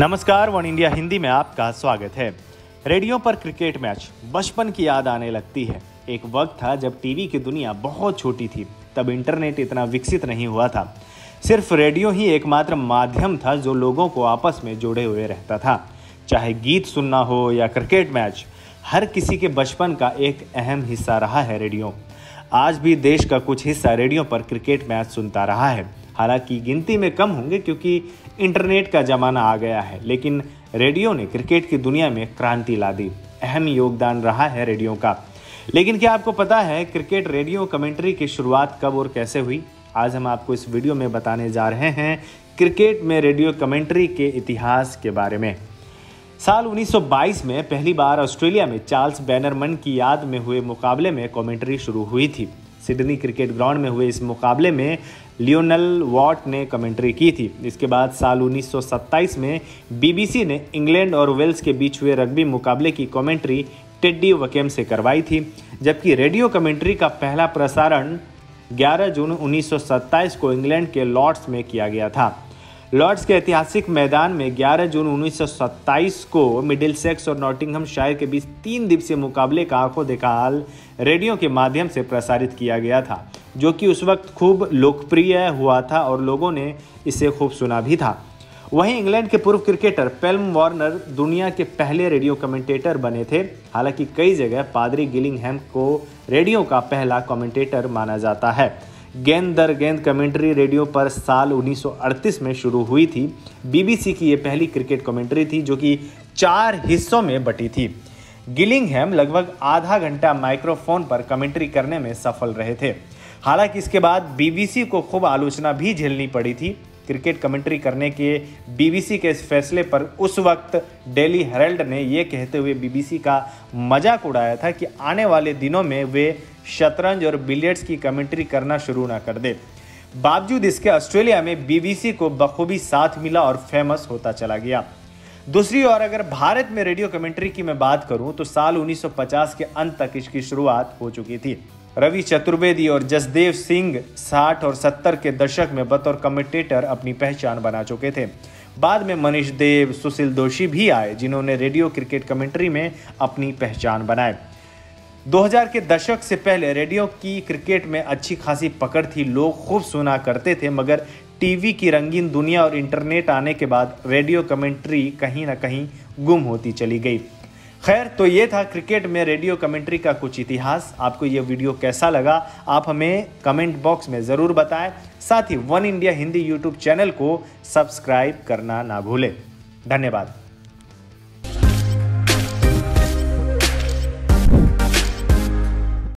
नमस्कार, one India Hindi में आपका स्वागत है। रेडियो पर क्रिकेट मैच बचपन की याद आने लगती है। एक वक्त था जब टीवी की दुनिया बहुत छोटी थी, तब इंटरनेट इतना विकसित नहीं हुआ था। सिर्फ़ रेडियो ही एकमात्र माध्यम था जो लोगों को आपस में जोड़े हुए रहता था। चाहे गीत सुनना हो या क्रिकेट मैच, हर किसी के बचपन का एक अहम हिस्सा रहा है रेडियो। आज भी देश का कुछ हिस्सा रेडियो पर क्रिकेट मैच सुनता रहा है। हालाँकि गिनती में कम होंगे क्योंकि इंटरनेट का ज़माना आ गया है, लेकिन रेडियो ने क्रिकेट की दुनिया में क्रांति ला दी। अहम योगदान रहा है रेडियो का। लेकिन क्या आपको पता है क्रिकेट रेडियो कमेंट्री की शुरुआत कब और कैसे हुई? आज हम आपको इस वीडियो में बताने जा रहे हैं क्रिकेट में रेडियो कमेंट्री के इतिहास के बारे में। साल 1922 में पहली बार ऑस्ट्रेलिया में चार्ल्स बैनरमन की याद में हुए मुकाबले में कमेंट्री शुरू हुई थी। सिडनी क्रिकेट ग्राउंड में हुए इस मुकाबले में लियोनल वॉट ने कमेंट्री की थी। इसके बाद साल 1927 में बीबीसी ने इंग्लैंड और वेल्स के बीच हुए रग्बी मुकाबले की कमेंट्री टेड्डी वकेम से करवाई थी, जबकि रेडियो कमेंट्री का पहला प्रसारण 11 जून 1927 को इंग्लैंड के लॉर्ड्स में किया गया था। लॉर्ड्स के ऐतिहासिक मैदान में 11 जून 1927 को मिडिल सेक्स और नॉटिंगहम शायर के बीच तीन दिवसीय मुकाबले का आँखों देखा रेडियो के माध्यम से प्रसारित किया गया था, जो कि उस वक्त खूब लोकप्रिय हुआ था और लोगों ने इसे खूब सुना भी था। वहीं इंग्लैंड के पूर्व क्रिकेटर पेल्म वार्नर दुनिया के पहले रेडियो कमेंटेटर बने थे। हालाँकि कई जगह पादरी गिलिंगहैम को रेडियो का पहला कमेंटेटर माना जाता है। गेंद दर गेंद कमेंट्री रेडियो पर साल 1938 में शुरू हुई थी। बीबीसी की ये पहली क्रिकेट कमेंट्री थी जो कि चार हिस्सों में बटी थी। गिलिंगहैम लगभग आधा घंटा माइक्रोफोन पर कमेंट्री करने में सफल रहे थे। हालाँकि इसके बाद बीबीसी को खूब आलोचना भी झेलनी पड़ी थी। क्रिकेट कमेंट्री करने के बीबीसी के इस फैसले पर उस वक्त डेली हेरल्ड ने यह कहते हुए बीबीसी का मज़ाक उड़ाया था कि आने वाले दिनों में वे शतरंज और बिलियर्ड्स की कमेंट्री करना शुरू ना कर दे। बावजूद इसके ऑस्ट्रेलिया में बीबीसी को बखूबी साथ मिला और फ़ेमस होता चला गया। दूसरी ओर अगर भारत में रेडियो कमेंट्री की मैं बात करूँ तो साल 1950 के अंत तक इसकी शुरुआत हो चुकी थी। रवि चतुर्वेदी और जसदेव सिंह 60 और 70 के दशक में बतौर कमेंटेटर अपनी पहचान बना चुके थे। बाद में मनीष देव, सुशील दोषी भी आए, जिन्होंने रेडियो क्रिकेट कमेंट्री में अपनी पहचान बनाए। 2000 के दशक से पहले रेडियो की क्रिकेट में अच्छी खासी पकड़ थी, लोग खूब सुना करते थे, मगर टीवी की रंगीन दुनिया और इंटरनेट आने के बाद रेडियो कमेंट्री कहीं ना कहीं गुम होती चली गई। खैर तो ये था क्रिकेट में रेडियो कमेंट्री का कुछ इतिहास। आपको ये वीडियो कैसा लगा, आप हमें कमेंट बॉक्स में ज़रूर बताएँ। साथ ही one India Hindi YouTube channel को सब्सक्राइब करना ना भूलें। धन्यवाद।